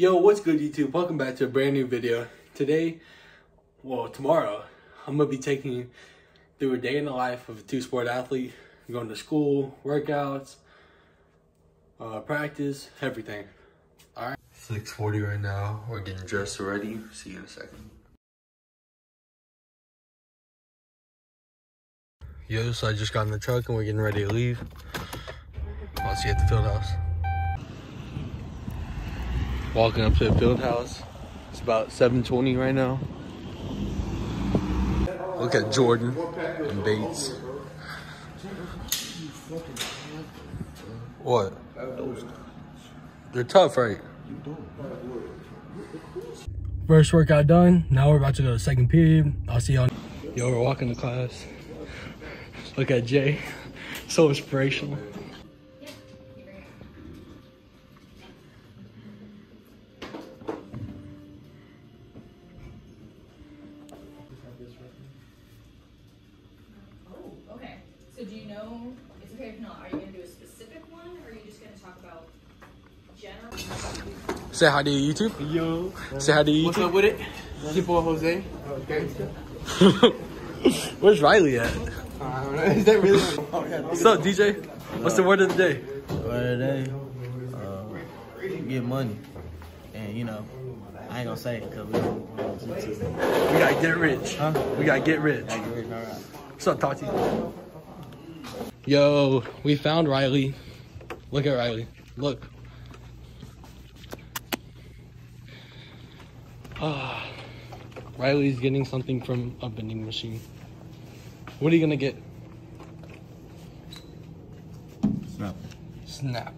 Yo, what's good YouTube? Welcome back to a brand new video. Today, well, tomorrow, I'm gonna be taking you through a day in the life of a two-sport athlete. Going to school, workouts, uh, practice, everything. All right. 6:40 right now. We're getting dressed already. See you in a second. Yo, so I just got in the truck and we're getting ready to leave. I'll see you at the field house. Walking up to the field house. It's about 7:20 right now. Look at Jordan and Bates. What? They're tough, right? First workout done. Now we're about to go to second period. I'll see y'all. Yo, we're walking to class. Look at Jay. So inspirational. So do you know, it's okay if not, are you gonna do a specific one, or are you just gonna talk about general? Say hi to YouTube. Yo. Say hi to your What's up YouTube. with it? Your boy Jose. Okay. Where's Riley at? I don't know. Is that really? What's up, DJ? What's the word of the day? Word of the day, uh, get money. And, you know, I ain't gonna say it because we don't, we don't do too. We gotta get rich. Huh? We gotta get rich. Like, rich, all right. What's up, Tati? Yo, we found Riley. Look at Riley. Look. Ah, Riley's getting something from a vending machine. What are you gonna get? Snap. Snap.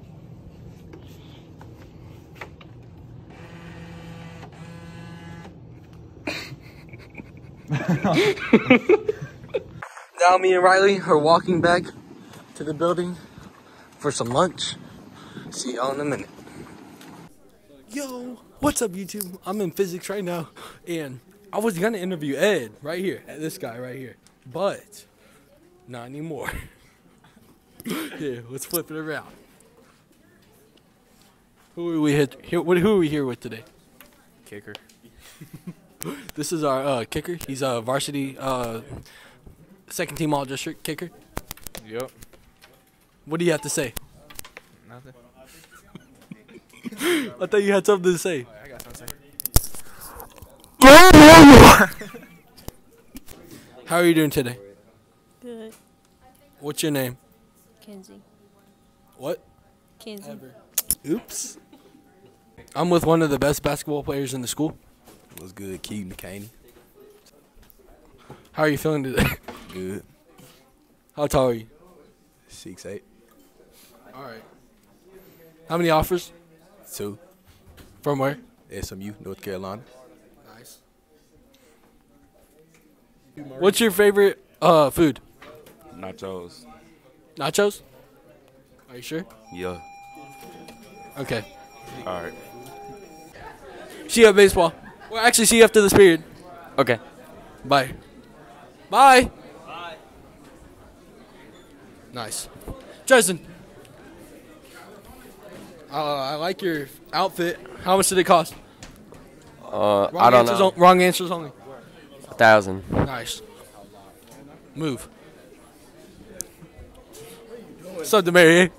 now me and Riley are walking back to the building for some lunch. See y'all in a minute. Yo, what's up YouTube? I'm in physics right now and I was gonna interview Ed right here, this guy right here, but not anymore. yeah, let's flip it around. Who are we hit, here? What, who are we here with today? Kicker. This is our uh, kicker. He's a varsity uh, second team all district kicker. Yep. What do you have to say? Nothing. I thought you had something to say. Oh, I got something. How are you doing today? Good. What's your name? Kenzie. What? Kenzie. Oops. I'm with one of the best basketball players in the school. What's good, Keaton McCaney? How are you feeling today? Good. How tall are you? Six eight All right. How many offers? two. From where? SMU, North Carolina. Nice. What's your favorite uh, food? Nachos. Nachos? Are you sure? Yeah. Okay. All right. See you at baseball. Well, actually, see you after this period. Okay. Bye. Bye. Bye. Nice. Justin. Uh, I like your outfit. How much did it cost? Uh, Wrong I don't know. on- wrong answers only. A thousand. Nice. Move. What's up, Demary?